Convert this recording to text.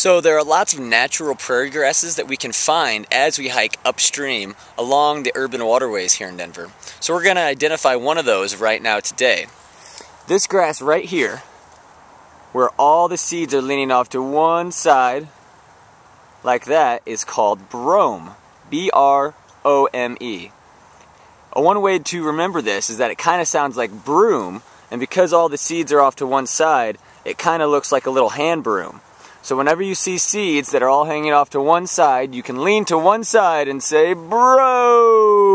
So there are lots of natural prairie grasses that we can find as we hike upstream along the urban waterways here in Denver. So we're going to identify one of those right now today. This grass right here, where all the seeds are leaning off to one side, like that, is called brome. B-R-O-M-E. One way to remember this is that it kind of sounds like broom, and because all the seeds are off to one side, it kind of looks like a little hand broom. So whenever you see seeds that are all hanging off to one side, you can lean to one side and say, Bro!